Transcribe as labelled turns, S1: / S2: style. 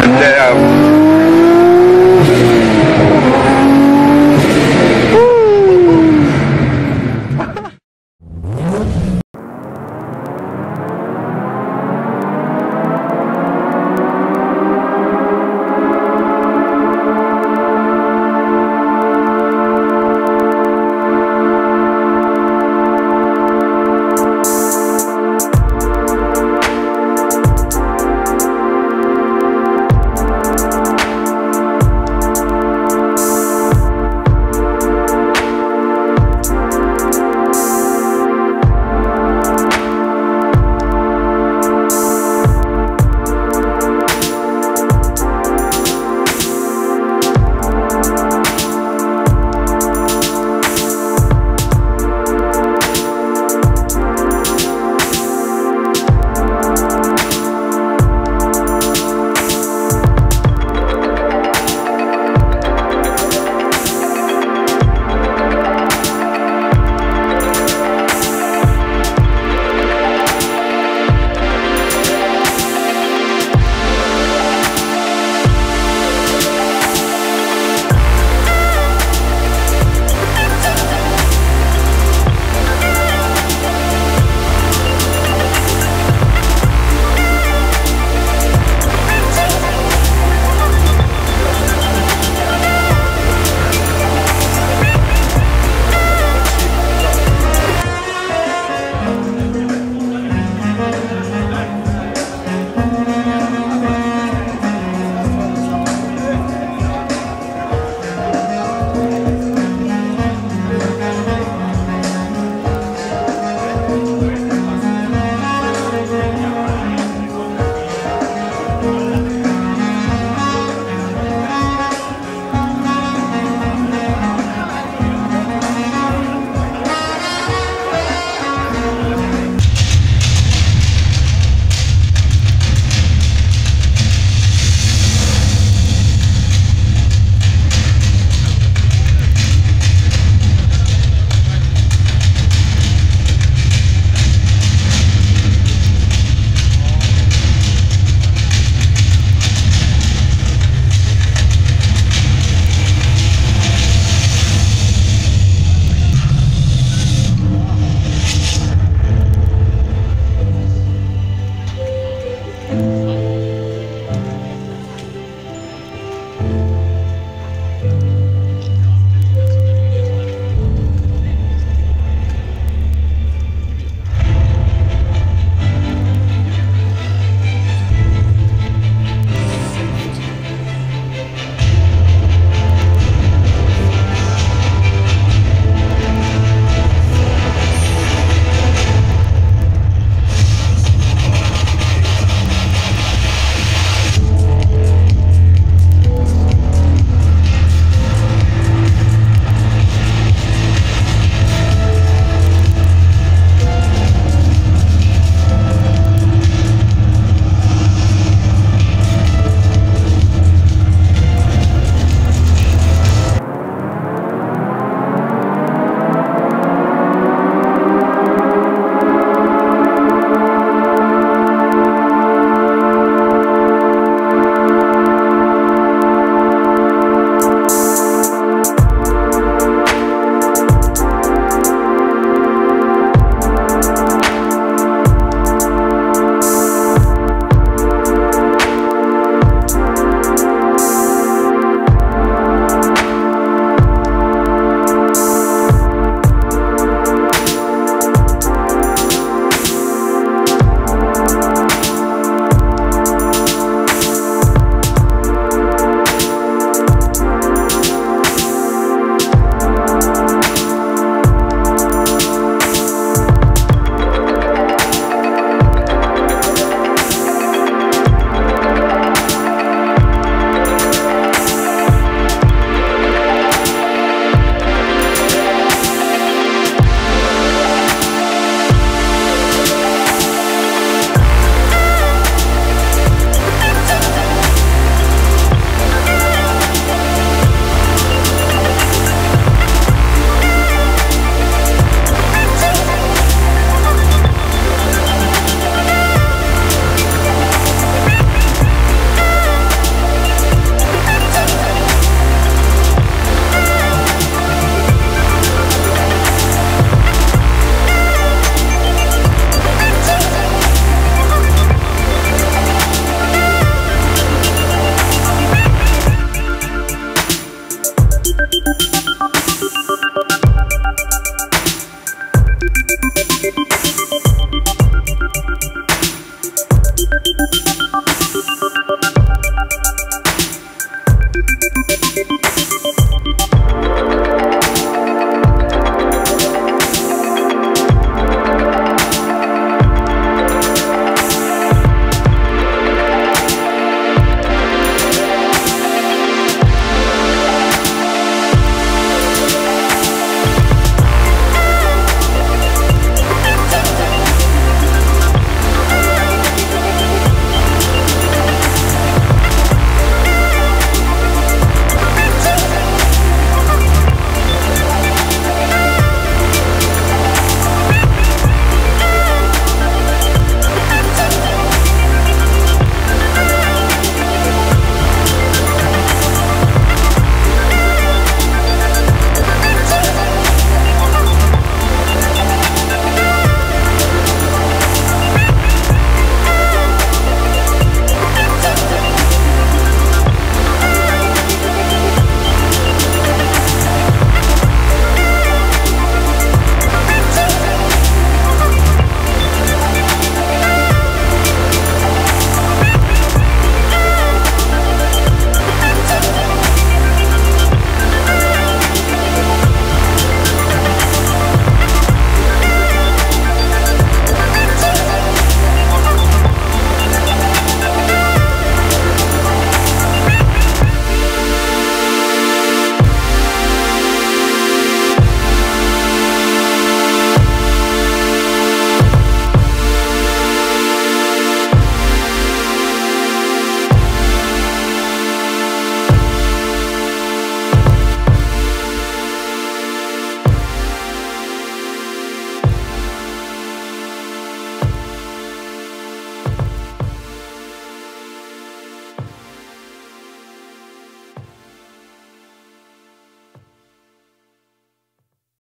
S1: Yeah.